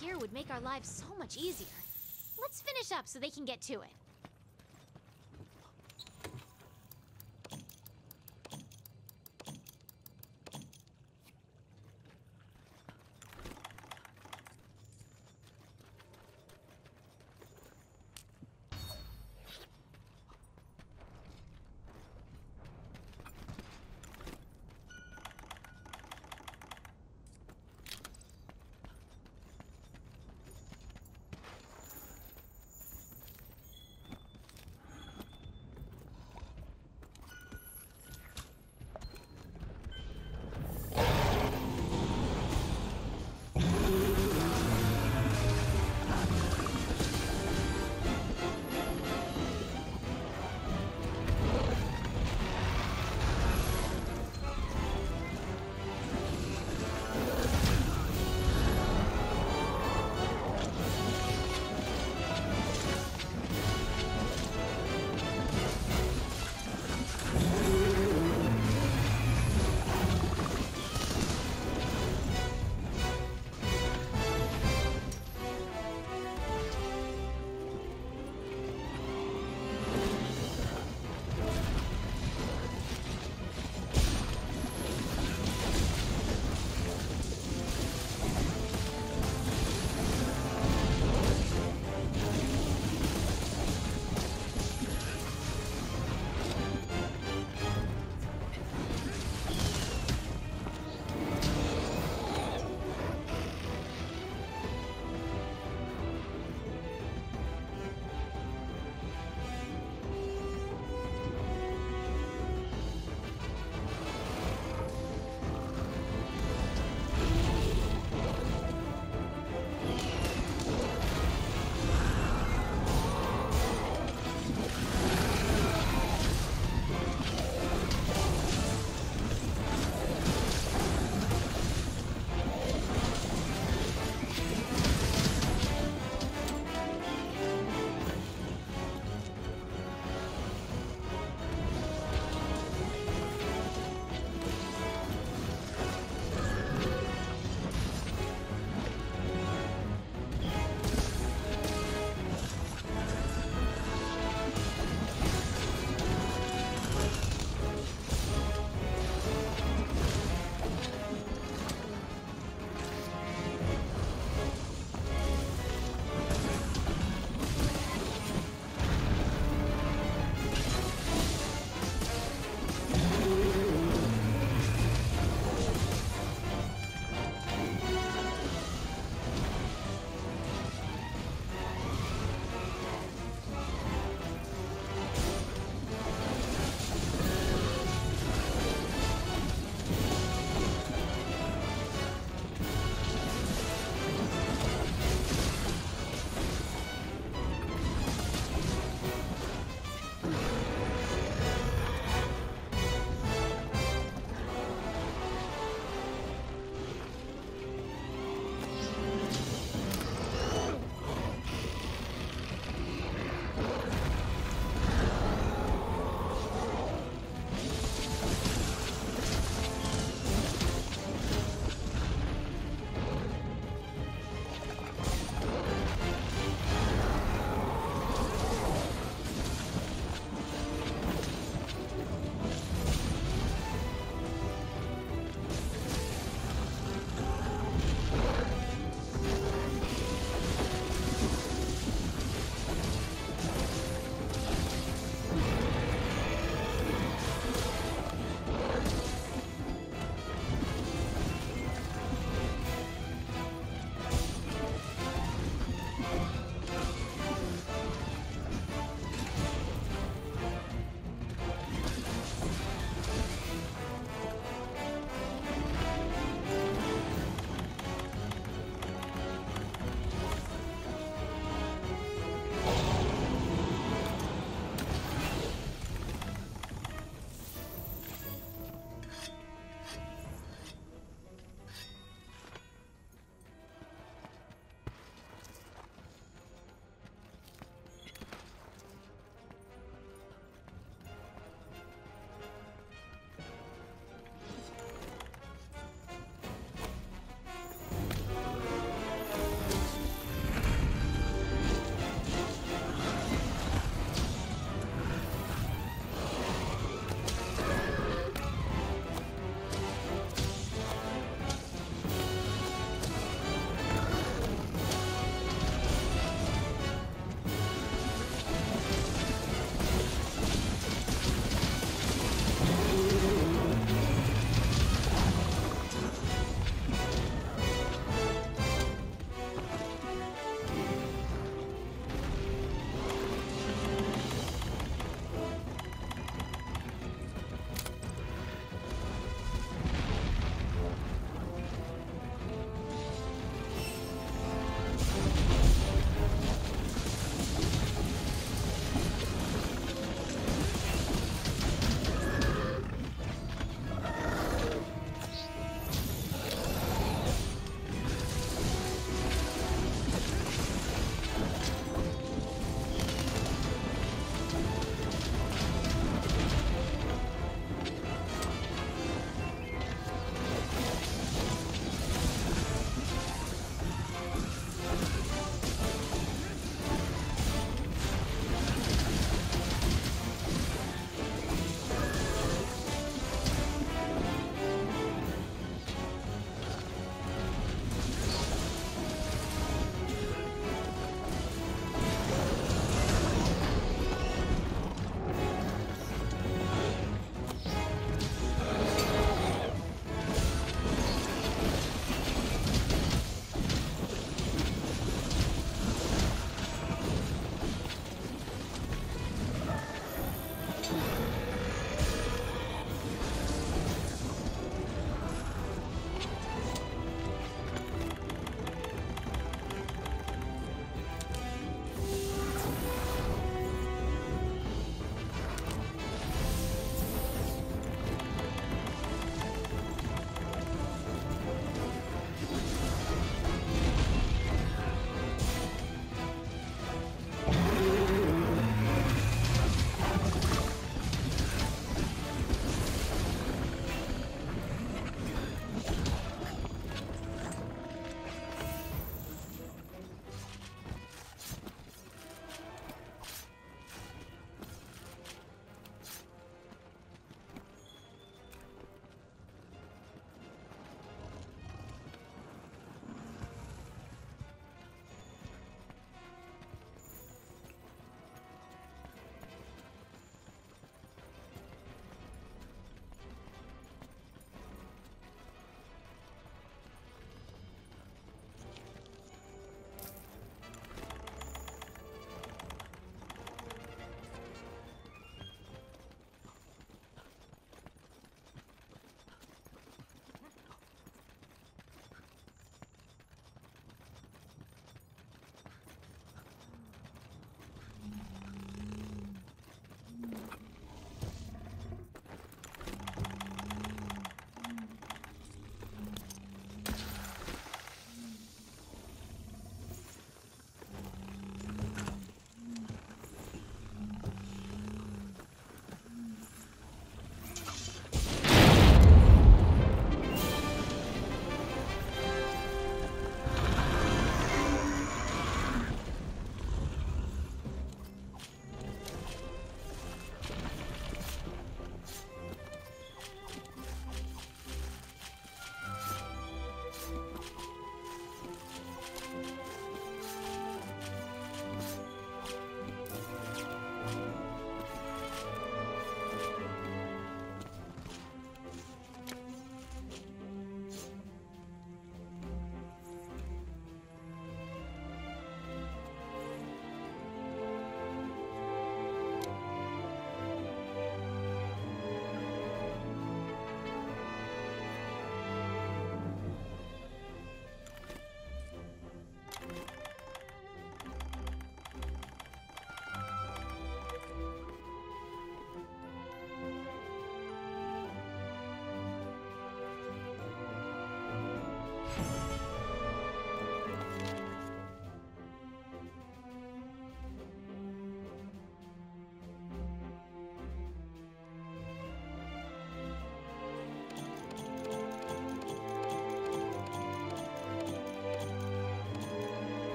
here would make our lives so much easier. Let's finish up so they can get to it.